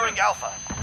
securing Alpha.